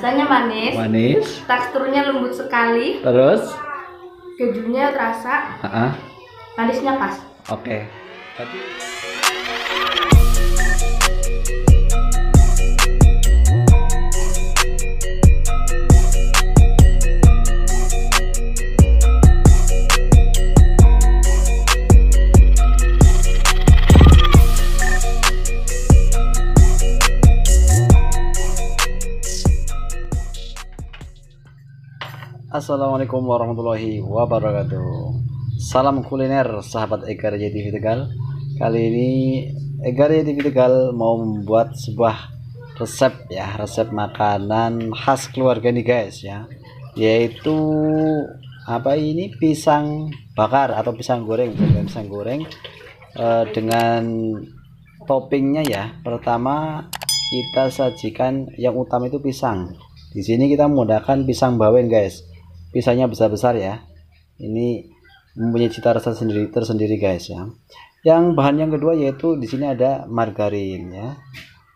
Rasanya manis, manis. Teksturnya lembut sekali, terus? Kejunya terasa, Ah, ah. manisnya pas. oke. Berarti- Assalamualaikum warahmatullahi wabarakatuh. Salam kuliner sahabat Egar TV Tegal Kali ini Egar TV Tegal mau membuat sebuah resep ya Resep makanan khas keluarga nih guys ya. Yaitu apa ini pisang bakar atau pisang goreng pisang goreng. Eh, dengan toppingnya ya pertama kita sajikan yang utama itu pisang. Di sini kita menggunakan pisang bawen guys pisangnya besar-besar ya. Ini mempunyai cita rasa sendiri tersendiri guys ya. Yang bahan yang kedua yaitu di sini ada margarin ya.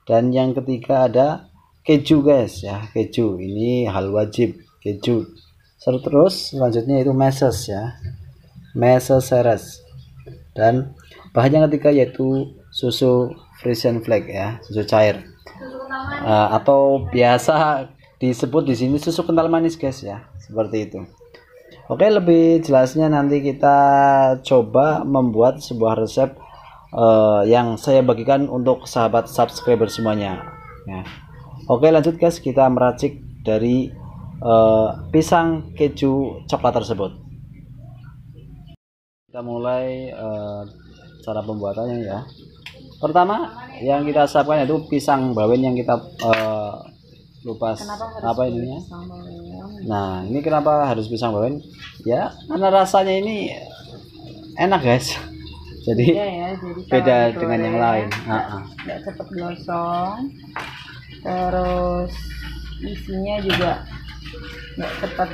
Dan yang ketiga ada keju guys ya. Keju. Ini hal wajib keju. Terus selanjutnya itu meses ya. Meses seres. Dan bahan yang ketiga yaitu susu Frisian flake ya. Susu cair. Eh, atau biasa disebut di sini susu kental manis guys ya seperti itu. Oke lebih jelasnya nanti kita coba membuat sebuah resep eh, yang saya bagikan untuk sahabat subscriber semuanya. Ya. Oke lanjut guys. Kita meracik dari eh, pisang keju coklat tersebut. Kita mulai eh, cara pembuatannya ya. Pertama yang kita siapkan itu pisang bawen yang kita eh, lupa apa ininya? nah ini kenapa harus pisang bawen ya karena rasanya ini enak guys. Jadi Iya ya, jadi beda dengan yang lain. Nggak cepet gosong. Terus isinya juga nggak cepet.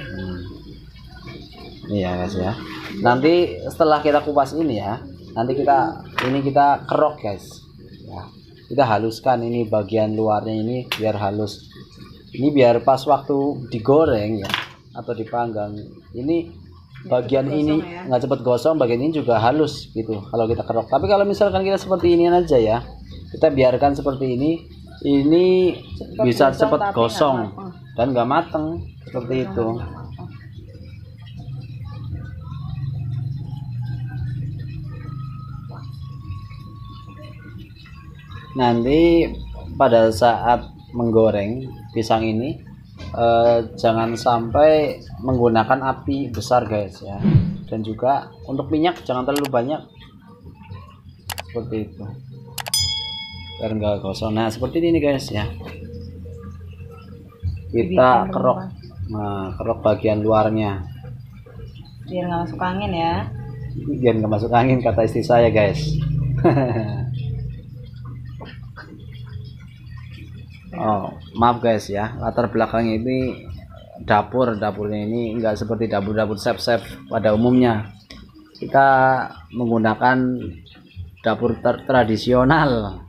Iya guys ya. Nanti setelah kita kupas ini ya, nanti kita ini kita kerok guys. Ya, kita haluskan ini bagian luarnya ini biar halus. Ini biar pas waktu digoreng ya atau dipanggang. Ini bagian ini ya. nggak cepet gosong, bagian ini juga halus gitu kalau kita kerok. Tapi kalau misalkan kita seperti ini aja ya, kita biarkan seperti ini, ini Cepet bisa gosong, cepet gosong mateng. dan nggak mateng seperti itu. nanti pada saat menggoreng pisang ini eh, jangan sampai menggunakan api besar guys ya. Dan juga untuk minyak jangan terlalu banyak. Seperti itu. Biar enggak gosong nah seperti ini guys ya. Kita kerok. nah kerok bagian luarnya. Biar nggak masuk angin ya. Biar nggak masuk angin kata istri saya guys oh maaf guys ya latar belakang ini dapur dapurnya ini enggak seperti dapur-dapur chef-chef pada umumnya. Kita menggunakan dapur ter- tradisional.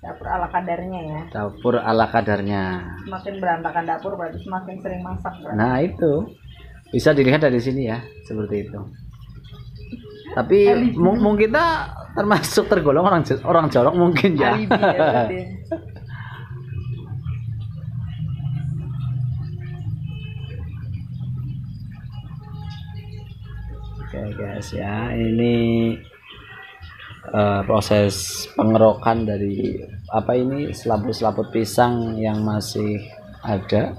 Dapur ala kadarnya ya. Dapur ala kadarnya. Semakin berantakan dapur berarti semakin sering masak berarti. nah itu. Bisa dilihat dari sini ya seperti itu. Tapi mu- mungkin kita termasuk tergolong orang orang jorok mungkin ya. Alibi ya Oke guys ya ini eh, proses pengerokan dari apa ini selaput-selaput pisang yang masih ada.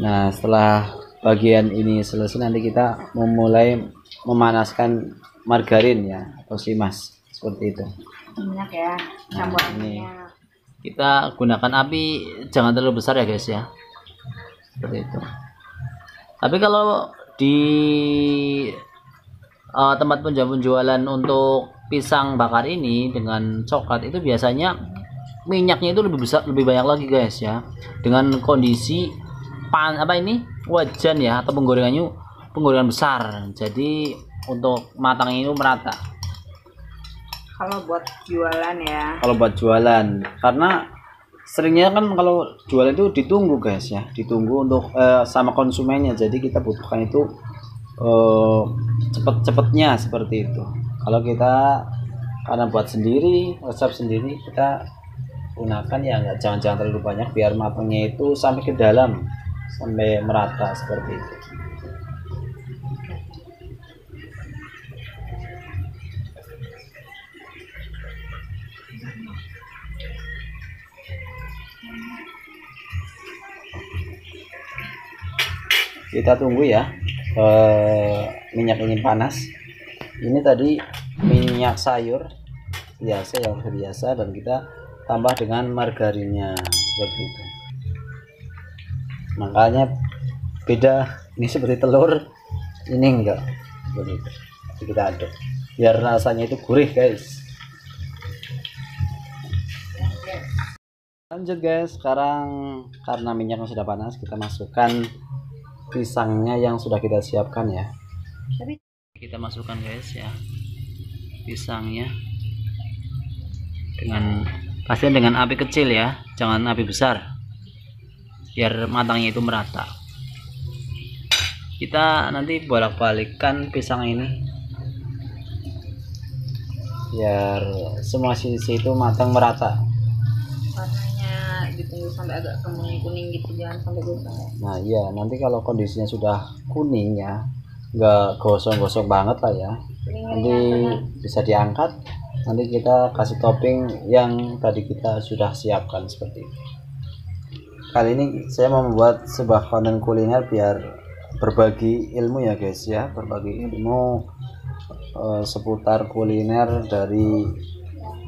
Nah setelah bagian ini selesai nanti kita memulai memanaskan margarin ya atau simas seperti itu. minyak ya Nah, ini. minyak Kita gunakan api jangan terlalu besar ya guys ya. Seperti itu. Tapi kalau di eh, tempat penjualan untuk pisang bakar ini dengan coklat itu biasanya minyaknya itu lebih besar lebih banyak lagi guys ya. Dengan kondisi pan apa ini wajan ya atau penggorengannya penggorengan besar. Jadi untuk matangnya itu merata. kalau buat jualan ya kalau buat jualan karena seringnya kan kalau jual itu ditunggu guys ya. Ditunggu untuk eh, sama konsumennya. Jadi kita butuhkan itu eh, cepet-cepetnya seperti itu. Kalau kita karena buat sendiri resep sendiri kita gunakan ya nggak jangan-jangan terlalu banyak biar matangnya itu sampai ke dalam sampai merata seperti itu kita tunggu ya eh, minyak ini panas. Ini tadi minyak sayur biasa yang biasa dan kita tambah dengan margarinnya seperti itu. Makanya beda ini seperti telur ini enggak seperti itu. Jadi kita aduk biar rasanya itu gurih guys. Lanjut guys sekarang karena minyaknya sudah panas kita masukkan pisangnya yang sudah kita siapkan ya. Kita masukkan guys ya pisangnya dengan pastikan dengan api kecil ya jangan api besar biar matangnya itu merata. Kita nanti bolak-balikkan pisang ini. Biar semua sisi itu matang merata ditunggu sampai agak kuning kuning gitu jangan sampai gosong ya. Nah iya nanti kalau kondisinya sudah kuning ya nggak gosong-gosong banget lah ya. Kuning nanti bisa diangkat nanti kita kasih topping yang tadi kita sudah siapkan seperti itu. Kali ini saya mau membuat sebuah konten kuliner biar berbagi ilmu ya guys ya. Berbagi ilmu eh, seputar kuliner dari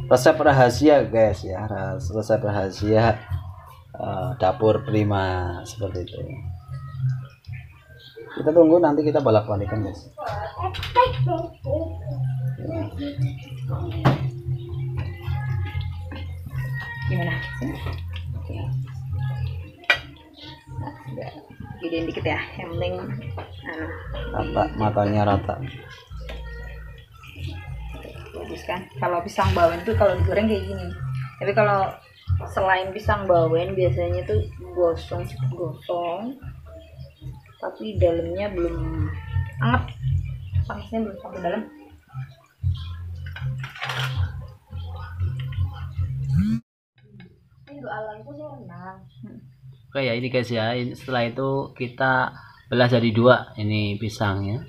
resep rahasia guys ya. Resep rahasia eh, dapur prima seperti itu. Kita tunggu nanti kita balak balikan guys. Gimana? Nah, udah gedein dikit ya. Yang penting anu rata matanya rata. Bagus kan? Kalau pisang bawen tuh kalau digoreng kayak gini. Tapi kalau selain pisang bawen biasanya tuh gosong cukup gosong tapi dalamnya belum anget panasnya belum sampai dalam ini alamku sih renang Oke ya ini guys ya. Setelah itu kita belah jadi dua ini pisangnya.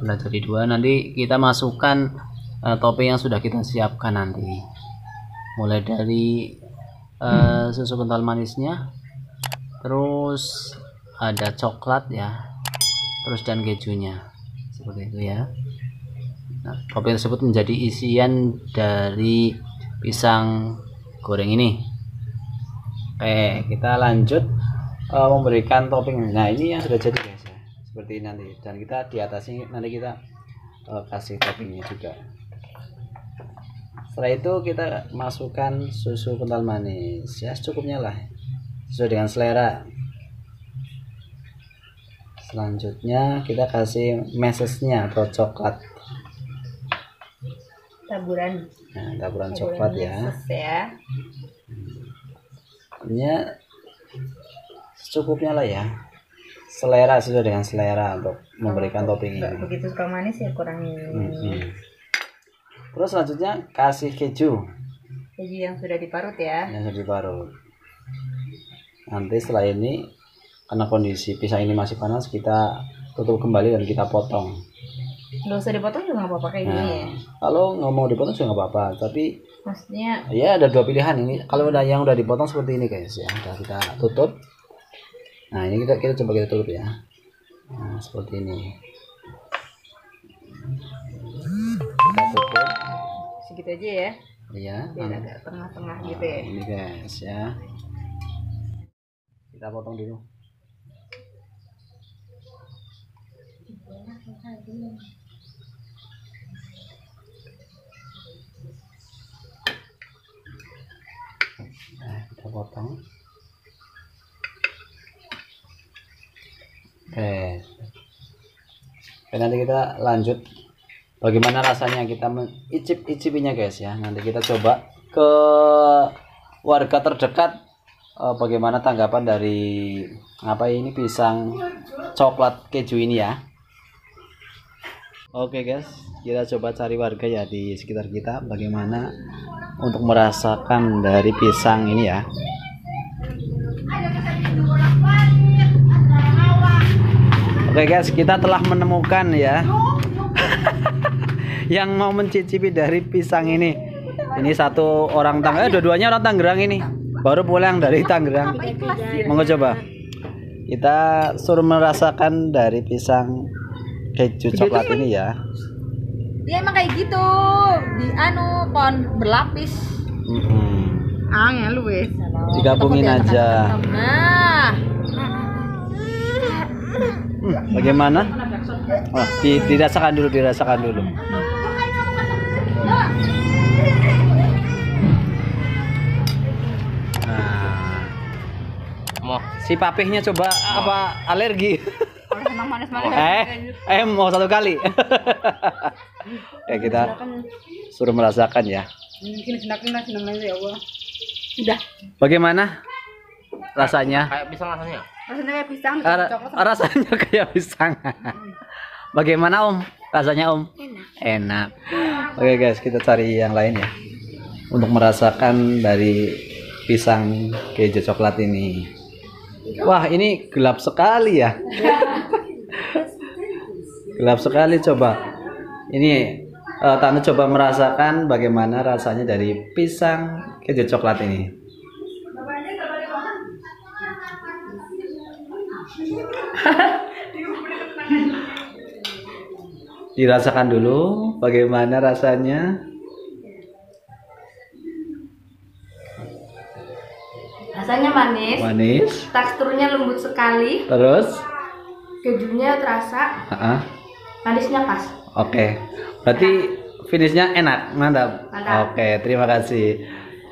Belah jadi dua. Nanti kita masukkan eh, topping yang sudah kita siapkan nanti. Mulai dari eh, susu kental manisnya, terus ada coklat ya, terus dan kejunya seperti itu ya. Nah, topping tersebut menjadi isian dari pisang goreng ini. Oke, kita lanjut eh, memberikan topping. Nah, ini yang sudah jadi guys ya. Seperti ini nanti. Dan kita di atasnya nanti kita eh, kasih toppingnya juga. Setelah itu kita masukkan susu kental manis. Ya, secukupnya lah. Sesuai dengan selera. Selanjutnya kita kasih mesesnya atau coklat. taburan Nah, taburan coklat ya. ya ya secukupnya lah ya selera sesuai dengan selera untuk memberikan topping nggak ini begitu suka manis ya kurangin Mm-mm. Terus selanjutnya kasih keju. Keju yang sudah diparut ya. Yang sudah diparut. Nanti setelah ini karena kondisi pisang ini masih panas kita tutup kembali dan kita potong. Nggak usah dipotong juga nggak apa-apa kayak gini nah ya? kalau nggak mau dipotong juga nggak apa-apa tapi maksudnya ya ada dua pilihan ini. Kalau udah yang udah dipotong seperti ini guys ya udah kita tutup. Nah ini kita kita coba kita tutup ya. Nah seperti ini segitu aja ya. Ya biar nah, agak tengah-tengah gitu ya. ini guys ya. Kita potong dulu. Nah kita potong. Oke. Oke, nanti kita lanjut bagaimana rasanya kita icip icipinya guys ya nanti kita coba ke warga terdekat eh, bagaimana tanggapan dari apa ini pisang coklat keju ini ya. Oke guys, kita coba cari warga ya di sekitar kita bagaimana untuk merasakan dari pisang ini ya. Oke guys, kita telah menemukan ya yang mau mencicipi dari pisang ini. Ini satu orang Tangerang, eh, dua-duanya orang Tangerang ini. Baru pulang dari Tangerang. Mau coba? Kita suruh merasakan dari pisang keju coklat ini ya. Dia emang kayak gitu. Di anu kon berlapis. Mm-mm. Angel lu wes. Digabungin aja. Nah, Hmm, bagaimana? Oh, di- dirasakan dulu, dirasakan dulu. Nah, si papihnya coba apa alergi? manis-manis. eh, eh mau satu kali. ya kita suruh merasakan ya. Ya. Udah. Bagaimana rasanya? kayak pisang rasanya Rasanya kayak pisang. Ra- rasanya kayak pisang. Bagaimana Om? Rasanya Om? Enak. Oke guys, kita cari yang lain ya. Untuk merasakan dari pisang keju coklat ini. Wah, ini gelap sekali ya. gelap sekali coba. Ini eh, Tante coba merasakan bagaimana rasanya dari pisang keju coklat ini. Dirasakan dulu bagaimana rasanya. Rasanya manis, Manis. teksturnya lembut sekali, Terus, kejunya terasa, Ah, manisnya pas. oke. Berarti finishnya enak, mantap. Mantap. Oke, terima kasih.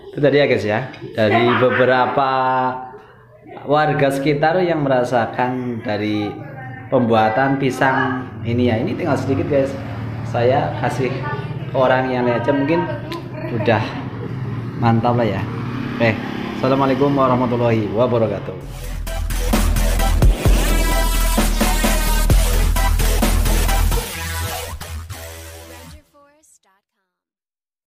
Itu tadi ya guys ya, dari beberapa warga sekitar yang merasakan dari pembuatan pisang ini ya. Ini tinggal sedikit guys. Saya kasih orang yang aja mungkin udah mantap lah ya. Oke, assalamualaikum warahmatullahi wabarakatuh.